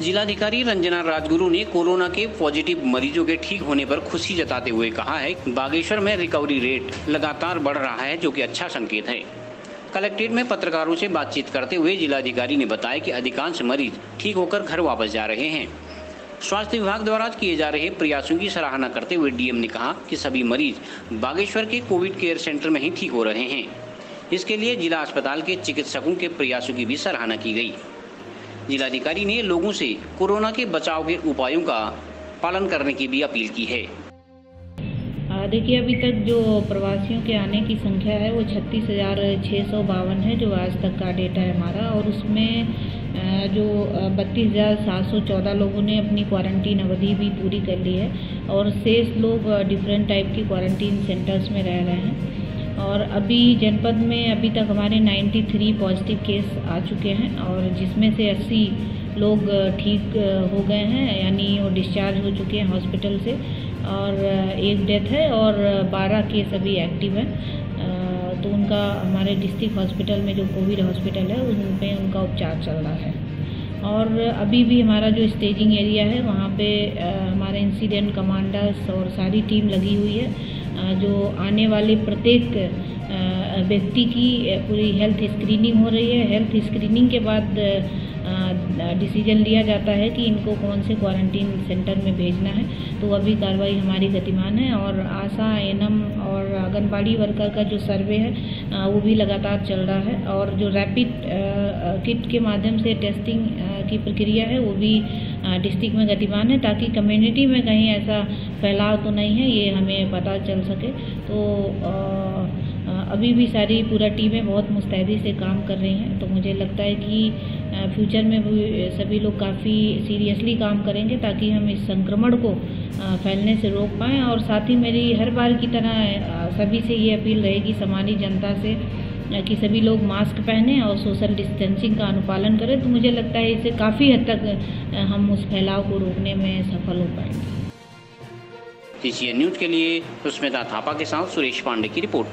जिलाधिकारी रंजना राजगुरु ने कोरोना के पॉजिटिव मरीजों के ठीक होने पर खुशी जताते हुए कहा है, बागेश्वर में रिकवरी रेट लगातार बढ़ रहा है, जो कि अच्छा संकेत है। कलेक्ट्रेट में पत्रकारों से बातचीत करते हुए जिलाधिकारी ने बताया कि अधिकांश मरीज़ ठीक होकर घर वापस जा रहे हैं। स्वास्थ्य विभाग द्वारा किए जा रहे प्रयासों की सराहना करते हुए डीएम ने कहा कि सभी मरीज़ बागेश्वर के कोविड केयर सेंटर में ही ठीक हो रहे हैं। इसके लिए जिला अस्पताल के चिकित्सकों के प्रयासों की भी सराहना की गई। जिलाधिकारी ने लोगों से कोरोना के बचाव के उपायों का पालन करने की भी अपील की है। देखिए, अभी तक जो प्रवासियों के आने की संख्या है, वो छत्तीस हज़ार छः सौ बावन है, जो आज तक का डेटा है हमारा। और उसमें जो बत्तीस हज़ार सात सौ चौदह लोगों ने अपनी क्वारंटीन अवधि भी पूरी कर ली है। और शेष लोग डिफरेंट टाइप की क्वारंटीन सेंटर्स में रह रहे हैं। और अभी जनपद में अभी तक हमारे 93 पॉजिटिव केस आ चुके हैं और जिसमें से 80 लोग ठीक हो गए हैं, यानी वो डिस्चार्ज हो चुके हैं हॉस्पिटल से और एक डेथ है और 12 केस अभी एक्टिव हैं। तो उनका हमारे डिस्ट्रिक्ट हॉस्पिटल में जो कोविड हॉस्पिटल है, उन पे उनका उपचार चल रहा है। और अभी भी हमारा जो स्टेजिंग एरिया है, वहाँ पे हमारे इंसिडेंट कमांडर्स और सारी टीम लगी हुई है। जो आने वाले प्रत्येक व्यक्ति की पूरी हेल्थ स्क्रीनिंग हो रही है। हेल्थ स्क्रीनिंग के बाद डिसीज़न लिया जाता है कि इनको कौन से क्वारंटीन सेंटर में भेजना है। तो अभी कार्रवाई हमारी गतिमान है और आशा, एनम और आंगनबाड़ी वर्कर का जो सर्वे है वो भी लगातार चल रहा है और जो रैपिड किट के माध्यम से टेस्टिंग की प्रक्रिया है, वो भी डिस्ट्रिक्ट में गतिमान है ताकि कम्युनिटी में कहीं ऐसा फैलाव तो नहीं है, ये हमें पता चल सके। तो अभी भी सारी पूरा टीमें बहुत मुस्तैदी से काम कर रही हैं तो मुझे लगता है कि फ्यूचर में भी सभी लोग काफ़ी सीरियसली काम करेंगे ताकि हम इस संक्रमण को फैलने से रोक पाएँ। और साथ ही मेरी हर बार की तरह सभी से ये अपील रहेगी सामान्य जनता से कि सभी लोग मास्क पहने और सोशल डिस्टेंसिंग का अनुपालन करें तो मुझे लगता है इसे काफ़ी हद तक हम उस फैलाव को रोकने में सफल हो पाएँगे। न्यूज़ के लिए सुस्मिता थापा के साथ सुरेश पांडे की रिपोर्ट।